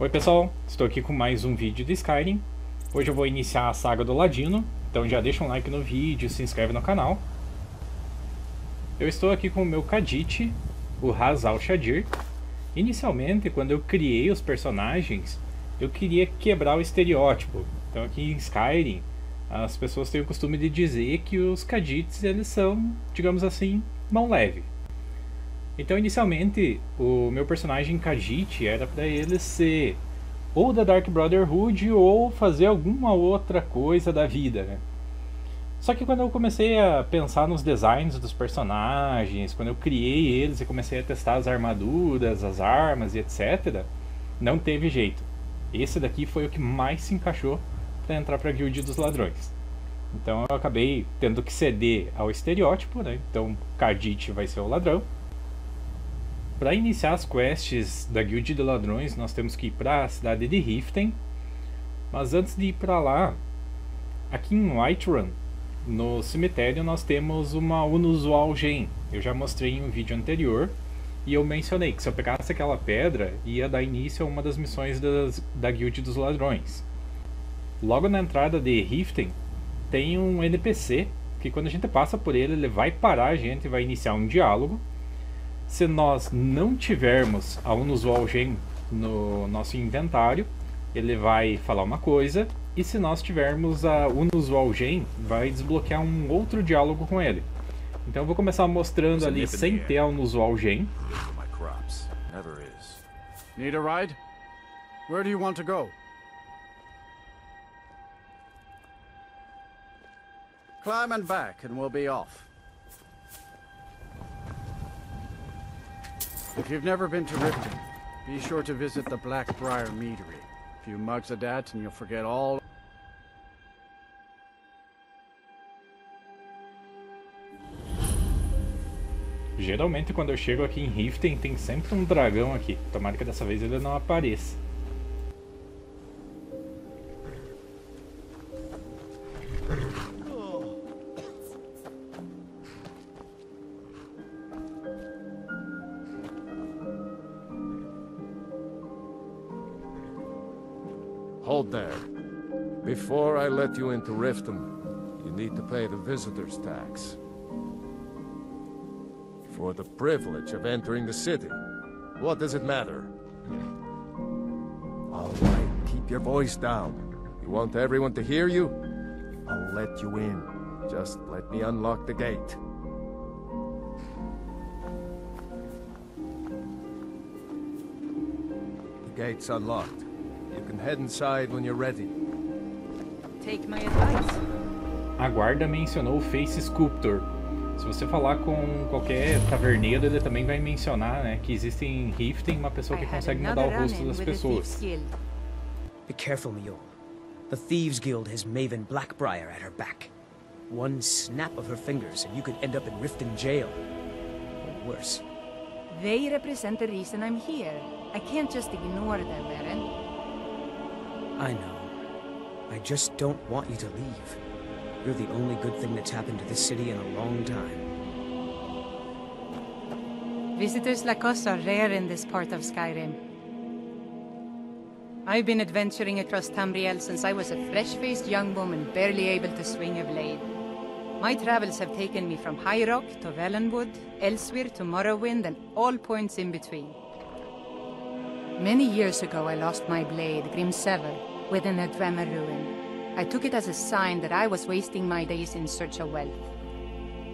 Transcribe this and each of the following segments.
Oi pessoal, estou aqui com mais um vídeo de Skyrim. Hoje eu vou iniciar a saga do Ladino, então já deixa um like no vídeo, se inscreve no canal. Eu estou aqui com o meu Kadit, o Hazal Shadir. Inicialmente, quando eu criei os personagens, eu queria quebrar o estereótipo. Então aqui em Skyrim, as pessoas têm o costume de dizer que os Kadits eles são, digamos assim, mão leve. Então, inicialmente, o meu personagem Khajiit era para ele ser ou da Dark Brotherhood ou fazer alguma outra coisa da vida, né? Só que quando eu comecei a pensar nos designs dos personagens, quando eu criei eles e comecei a testar as armaduras, as armas e etc, não teve jeito. Esse daqui foi o que mais se encaixou para entrar para a Guild dos Ladrões. Então eu acabei tendo que ceder ao estereótipo, né? Então Khajiit vai ser o ladrão para iniciar as quests da Guild de Ladrões, nós temos que ir para a cidade de Riften. Mas antes de ir para lá, aqui em Whiterun, no cemitério, nós temos uma unusual gem. Eu já mostrei em um vídeo anterior e eu mencionei que se eu pegasse aquela pedra, ia dar início a uma das missões das, da Guild dos Ladrões. Logo na entrada de Riften, tem um NPC que quando a gente passa por ele, ele vai parar a gente e vai iniciar um diálogo se nós não tivermos a Unusual Gem no nosso inventário, ele vai falar uma coisa, e se nós tivermos a Unusual Gem, vai desbloquear um outro diálogo com ele. Então eu vou começar mostrando ali sem ter a Unusual Gem. Need a ride? Where do you want to go? Climb and back and we'll be off. If you've never been to Riften, be sure to visit the Blackbriar Meadery. A few mugs of that and you'll forget all... Geralmente quando eu chego aqui em Riften tem sempre um dragão aqui. Tomara que dessa vez ele não apareça. Into Riften, you need to pay the visitor's tax. For the privilege of entering the city. What does it matter? All right, keep your voice down. You want everyone to hear you? I'll let you in. Just let me unlock the gate. The gate's unlocked. You can head inside when you're ready. Take my advice. A guarda mencionou o Face Sculptor. Se você falar com qualquer taverneiro, ele também vai mencionar né, que existe em Riften uma pessoa que consegue mudar o rosto das pessoas. Be careful, Mule. The Thieves Guild has Maven Blackbriar at her back. One snap of her fingers and you could end up in Riften jail. Or worse. They represent the reason I'm here. I can't just ignore them, Eren. I know. I just don't want you to leave. You're the only good thing that's happened to this city in a long time. Visitors like us are rare in this part of Skyrim. I've been adventuring across Tamriel since I was a fresh-faced young woman barely able to swing a blade. My travels have taken me from High Rock to Valenwood, Elsweyr to Morrowind, and all points in between. Many years ago I lost my blade, Grim Grimsever, within a Dwemer ruin. I took it as a sign that I was wasting my days in search of wealth.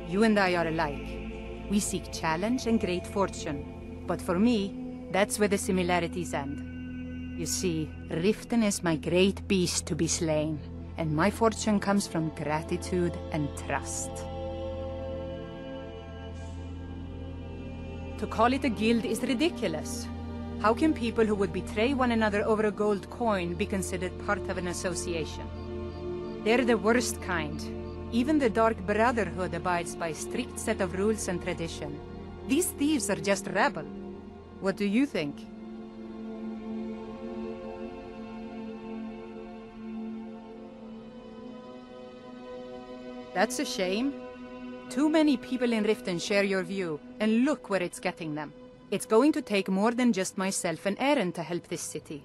You and I are alike. We seek challenge and great fortune. But for me, that's where the similarities end. You see, Riften is my great beast to be slain, and my fortune comes from gratitude and trust. To call it a guild is ridiculous. How can people who would betray one another over a gold coin be considered part of an association? They're the worst kind. Even the Dark Brotherhood abides by a strict set of rules and tradition. These thieves are just rabble. What do you think? That's a shame. Too many people in Riften share your view, and look where it's getting them. It's going to take more than just myself and Aerin to help this city.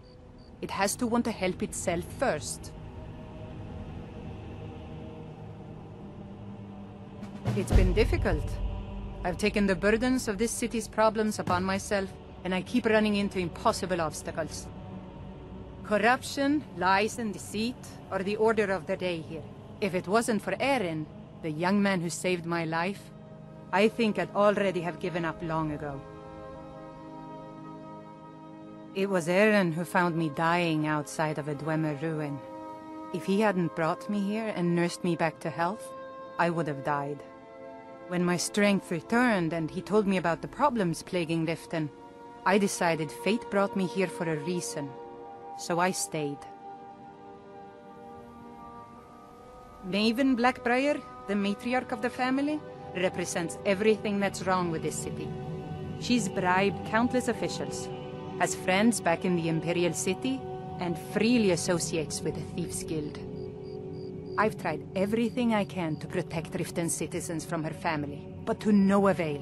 It has to want to help itself first. It's been difficult. I've taken the burdens of this city's problems upon myself, and I keep running into impossible obstacles. Corruption, lies and deceit are the order of the day here. If it wasn't for Aerin, the young man who saved my life, I think I'd already have given up long ago. It was Aerin who found me dying outside of a Dwemer ruin. If he hadn't brought me here and nursed me back to health, I would have died. When my strength returned and he told me about the problems plaguing Riften, I decided fate brought me here for a reason. So I stayed. Maven Blackbriar, the matriarch of the family, represents everything that's wrong with this city. She's bribed countless officials, has friends back in the Imperial City, and freely associates with the Thieves Guild. I've tried everything I can to protect Riften's citizens from her family, but to no avail.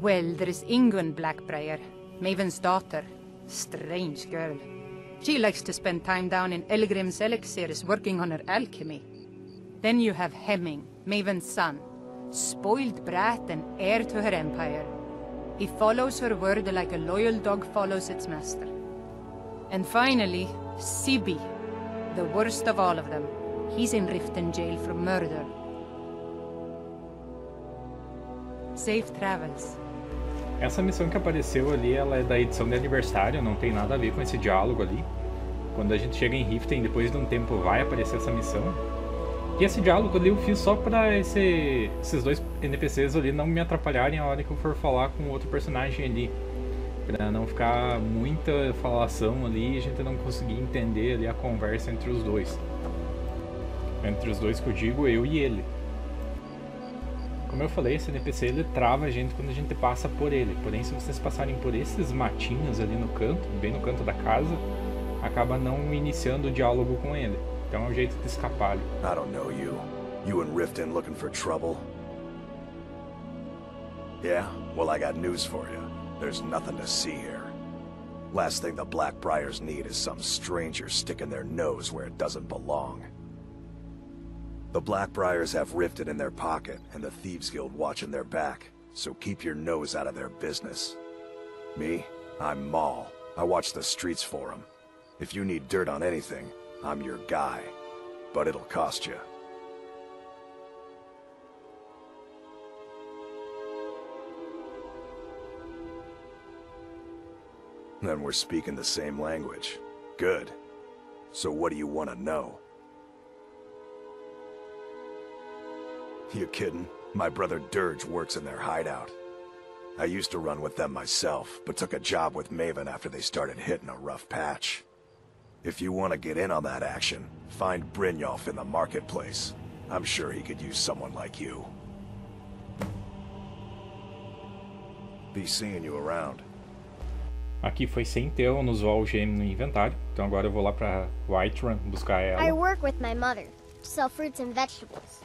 Well, there is Ingun Blackbriar, Maven's daughter. Strange girl. She likes to spend time down in Elgrim's elixirs working on her alchemy. Then you have Hemming, Maven's son. Spoiled brat and heir to her empire. He follows her word like a loyal dog follows its master. And finally, Sibi, the worst of all of them. He's in Riften jail for murder. Safe travels. Essa missão que apareceu ali, ela é da edição de aniversário, não tem nada a ver com esse diálogo ali. Quando a gente chega em Riften, depois de um tempo vai aparecer essa missão. E esse diálogo ali eu fiz só pra esse, esses dois NPCs ali não me atrapalharem a hora que eu for falar com outro personagem ali. Pra não ficar muita falação ali e a gente não conseguir entender ali a conversa entre os dois. Entre os dois que eu digo, eu e ele. Como eu falei, esse NPC ele trava a gente quando a gente passa por ele. Porém, se vocês passarem por esses matinhos ali no canto, bem no canto da casa, acaba não iniciando o diálogo com ele. Então é um jeito de escapar ali. I don't know you. You and Riften looking for trouble? Yeah? Well, I got news for you. There's nothing to see here. Last thing the Blackbriars need is some stranger sticking their nose where it doesn't belong. The Blackbriars have Riften in their pocket, and the Thieves Guild watching their back, so keep your nose out of their business. Me? I'm Maul. I watch the streets for 'em. If you need dirt on anything, I'm your guy. But it'll cost you. Then we're speaking the same language. Good. So what do you want to know? You kidding? My brother Dirge works in their hideout. I used to run with them myself, but took a job with Maven after they started hitting a rough patch. If you want to get in on that action, find Brynjolf in the marketplace. I'm sure he could use someone like you. Be seeing you around. Aqui foi sem ter o nos GM no inventário, então agora eu vou lá pra Whiterun buscar ela. I work with my mother. Sell fruits and vegetables.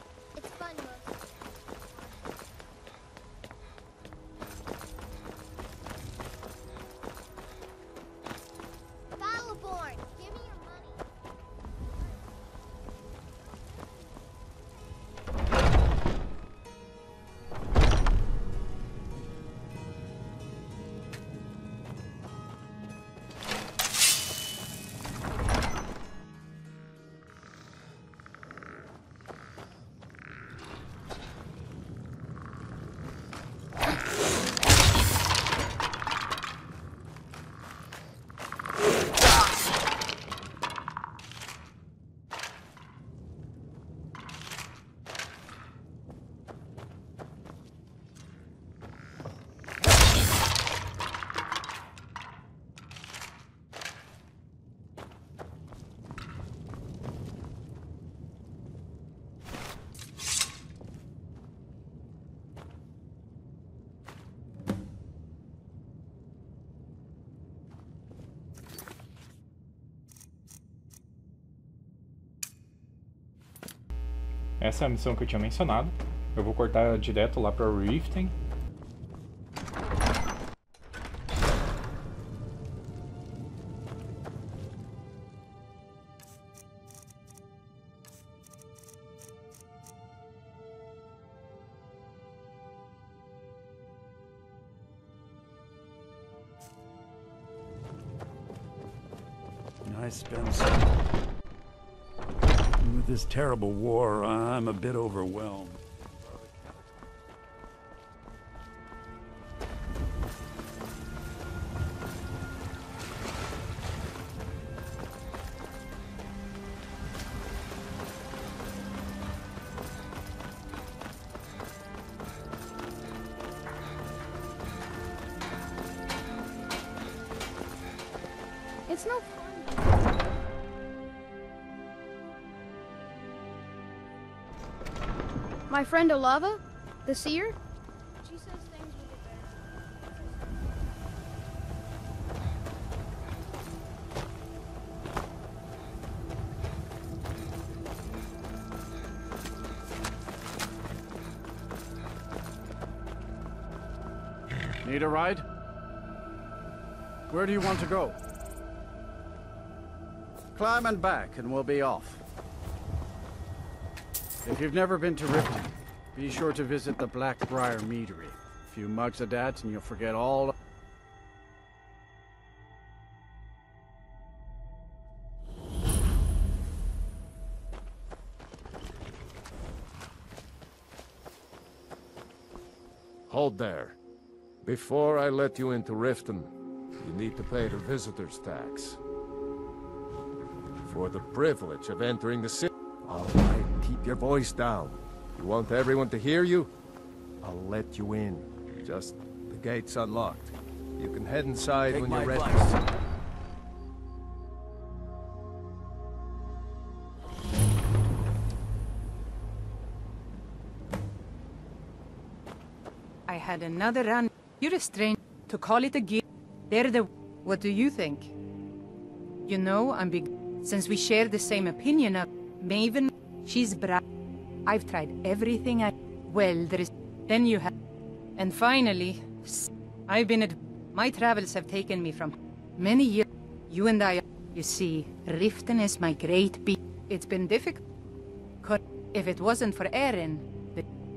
Essa é a missão que eu tinha mencionado. Eu vou cortar direto lá pra Riften. Terrible war, I'm a bit overwhelmed. It's no My friend Olava, the seer, she says things will get better. Need a ride? Where do you want to go? Climb and back, and we'll be off. If you've never been to Riften, be sure to visit the Blackbriar Meadery. A few mugs of that, and you'll forget all. Hold there. Before I let you into Riften, you need to pay the visitor's tax. For the privilege of entering the city. All right, keep your voice down. You want everyone to hear you? I'll let you in. Just the gate's unlocked. You can head inside when you're ready. I had another run. You're a strange to call it a gift. They're the. What do you think? You know, I'm big. Since we share the same opinion of Maven, she's bra. I've tried everything I. Well, there is. Then you have. And finally, I've been at. My travels have taken me from many years. You and I. You see, Riften is my great be. It's been difficult. If it wasn't for Aerin,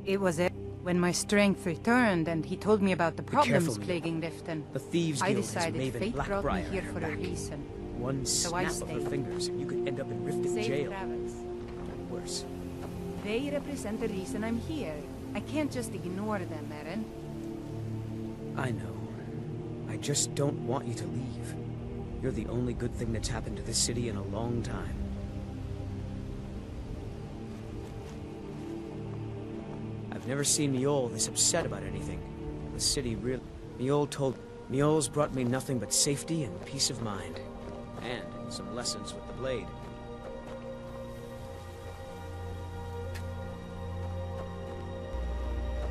it was it. When my strength returned and he told me about the problems plaguing Riften, The Thieves I decided Maven fate brought me here for a back. reason. One So I snap of her fingers you could end up in Riften Safe jail. travels. Worse. They represent the reason I'm here. I can't just ignore them, Aerin. I know. I just don't want you to leave. You're the only good thing that's happened to this city in a long time. I've never seen Mjoll this upset about anything. The city really... Told... Mjoll's brought me nothing but safety and peace of mind. And some lessons with the blade.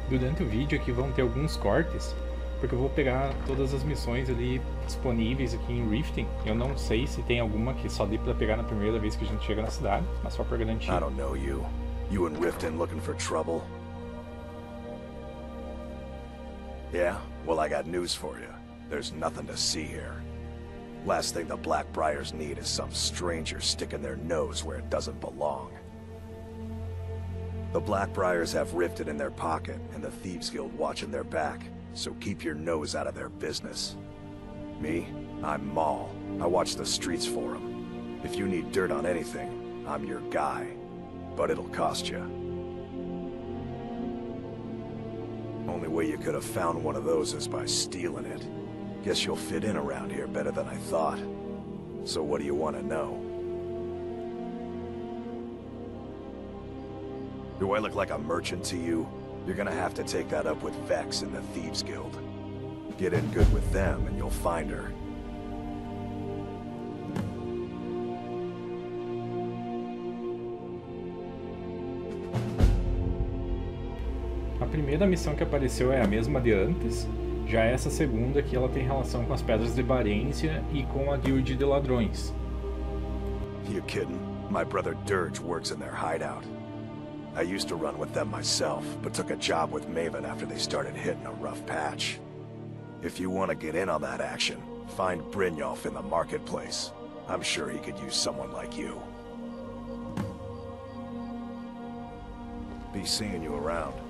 Durante o vídeo aqui vão ter alguns cortes, porque eu vou pegar todas as missões ali disponíveis aqui em Riften. Eu não sei se tem alguma que só dê pra pegar na primeira vez que a gente chega na cidade, mas só por garantir. I don't know you. You in Riften looking for trouble? Yeah? Well, I got news for you. There's nothing to see here. Last thing the Blackbriars need is some stranger sticking their nose where it doesn't belong. The Blackbriars have Riften in their pocket, and the Thieves Guild watching their back, so keep your nose out of their business. Me? I'm Maul. I watch the streets for them. If you need dirt on anything, I'm your guy. But it'll cost you. Only way you could have found one of those is by stealing it. Guess you'll fit in around here better than I thought. So what do you want to know? Do I look like a merchant to you? You're gonna have to take that up with Vex and the Thieves Guild. Get in good with them and you'll find her. A primeira missão que apareceu é a mesma de antes, já essa segunda que ela tem relação com as Pedras de Barência e com a Guild de Ladrões. You kidding? My brother Dirge works in their hideout. I used to run with them myself, but took a job with Maven after they started hitting a rough patch. If you want to get in on that action, find Brynjolf in the marketplace. I'm sure he could use someone like you. Be seeing you around.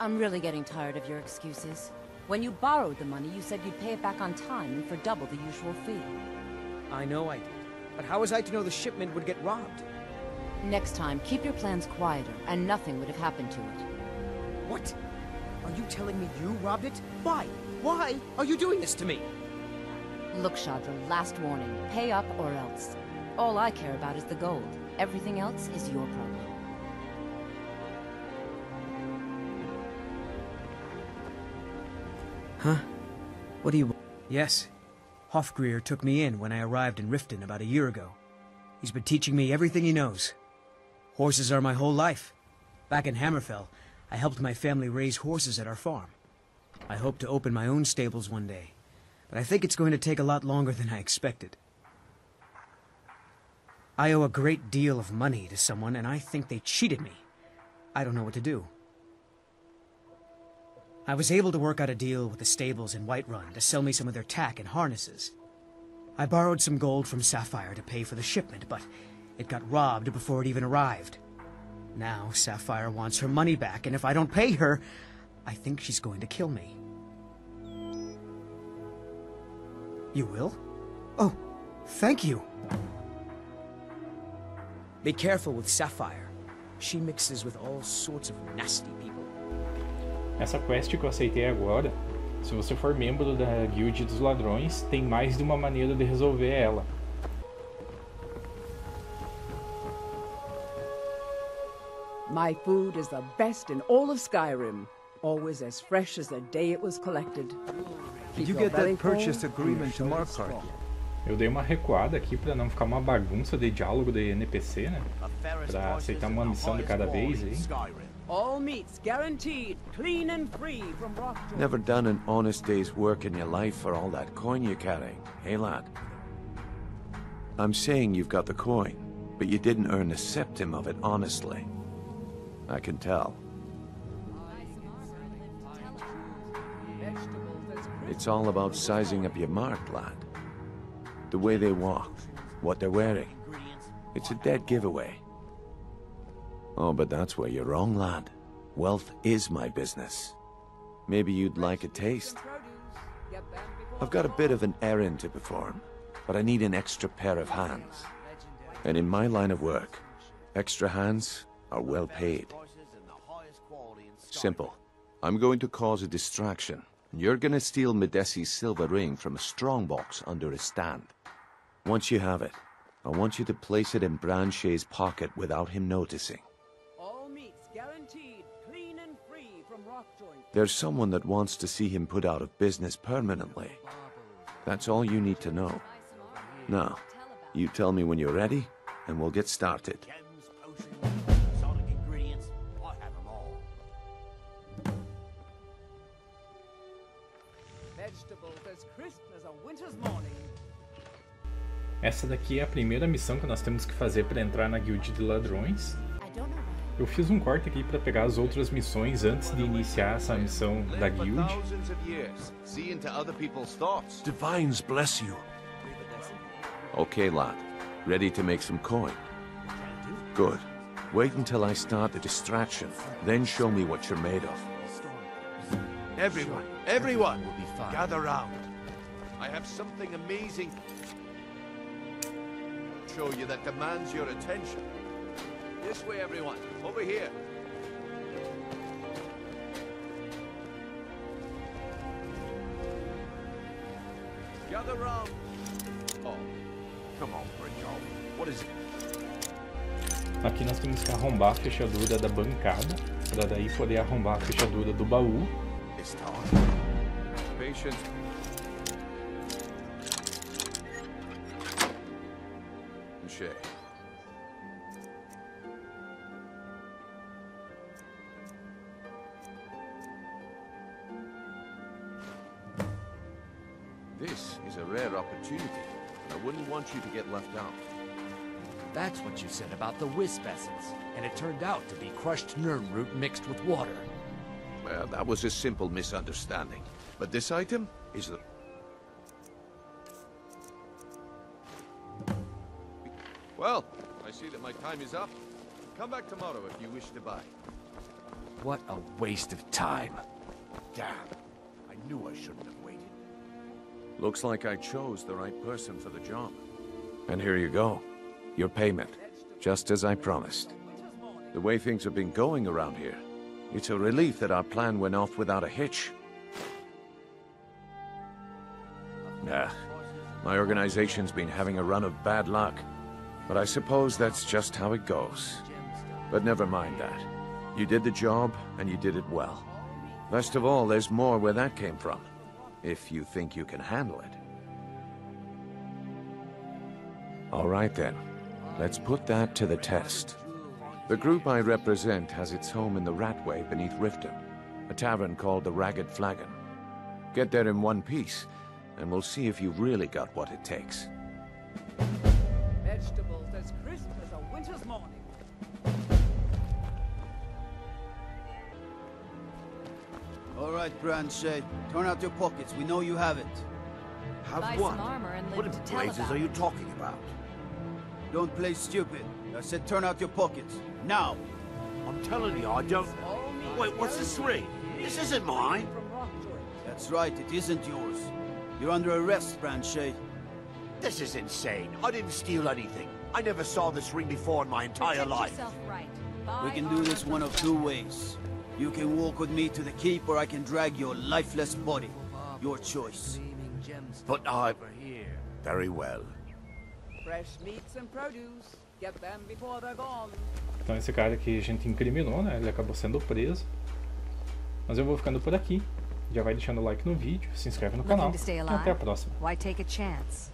I'm really getting tired of your excuses. When you borrowed the money, you said you'd pay it back on time and for double the usual fee. I know I did. But how was I to know the shipment would get robbed? Next time, keep your plans quieter, and nothing would have happened to it. What? Are you telling me you robbed it? Why? Why are you doing this to me? Look, Shadr, last warning. Pay up or else. All I care about is the gold. Everything else is your problem. Huh? What do you... Yes. Hofgrir took me in when I arrived in Riften about a year ago. He's been teaching me everything he knows. Horses are my whole life. Back in Hammerfell, I helped my family raise horses at our farm. I hope to open my own stables one day, but I think it's going to take a lot longer than I expected. I owe a great deal of money to someone, and I think they cheated me. I don't know what to do. I was able to work out a deal with the stables in Whiterun to sell me some of their tack and harnesses. I borrowed some gold from Sapphire to pay for the shipment, but it got robbed before it even arrived. Now Sapphire wants her money back, and if I don't pay her, I think she's going to kill me. You will? Oh, thank you. Be careful with Sapphire. She mixes with all sorts of nasty people. Essa quest que eu aceitei agora, se você for membro da Guild dos Ladrões, tem mais de uma maneira de resolver ela. My food is the best in all of Skyrim. Always as fresh as the day it was collected. Did you get that purchase agreement to Markarth? Eu dei uma recuada aqui pra não ficar uma bagunça de diálogo de NPC, né? Pra aceitar uma missão de cada vez aí. All meats guaranteed, clean and free from Rockjoint. Never done an honest day's work in your life for all that coin you're carrying, hey lad? I'm saying you've got the coin, but you didn't earn a septim of it honestly. I can tell. It's all about sizing up your mark, lad. The way they walk, what they're wearing. It's a dead giveaway. Oh, but that's where you're wrong, lad. Wealth is my business. Maybe you'd like a taste. I've got a bit of an errand to perform, but I need an extra pair of hands. And in my line of work, extra hands are well paid. Simple. I'm going to cause a distraction. And you're gonna steal Madesi's silver ring from a strongbox under his stand. Once you have it, I want you to place it in Brand-Shei's pocket without him noticing. There's someone that wants to see him put out of business permanently. That's all you need to know. Now, you tell me when you're ready, and we'll get started. Essa daqui é a primeira missão que nós temos que fazer para entrar na Guild de Ladrões. Eu fiz um corte aqui para pegar as outras missões antes de iniciar essa missão da guild. Divines bless you. Okay, lad. Ready to make some coin? Good. Wait until I start the distraction, then show me what you're made of. Everyone, everyone, gather round. I have something amazing show you that demands your attention. This way, everyone. Over here. Gather round. Oh, come on. What is it? Aqui nós temos que arrombar a fechadura da bancada, para daí poder arrombar a fechadura do baú. Patient. Opportunity, I wouldn't want you to get left out. That's what you said about the wisp essence, and it turned out to be crushed Nirnroot mixed with water. Well, that was a simple misunderstanding. But this item is the... Well, I see that my time is up. Come back tomorrow if you wish to buy. What a waste of time. Damn. I knew I shouldn't have. Looks like I chose the right person for the job. And here you go. Your payment. Just as I promised. The way things have been going around here, it's a relief that our plan went off without a hitch. Nah, my organization's been having a run of bad luck. But I suppose that's just how it goes. But never mind that. You did the job, and you did it well. Best of all, there's more where that came from. If you think you can handle it. All right then. Let's put that to the test. The group I represent has its home in the Ratway beneath Riften, a tavern called the Ragged Flagon. Get there in one piece, and we'll see if you've really got what it takes. Right, Brand-Shei. Turn out your pockets. We know you have it. Have Buy what? some armor and What in blazes are you talking about? Don't play stupid. I said turn out your pockets. Now! I'm telling you, I don't... Wait, what's this ring? This isn't mine. That's right, it isn't yours. You're under arrest, Brand-Shei. This is insane. I didn't steal anything. I never saw this ring before in my entire Protect life. right. We can do this one of two ways. You can walk with me to the keep, or I can drag your lifeless body. Your choice. But I... Very well. Fresh meats and produce. Get them before they're gone. Então esse cara que a gente incriminou, né? Ele acabou sendo preso. Mas eu vou ficando por aqui. Já vai deixando o like no vídeo, se inscreve no canal. E até a próxima. Why take a chance?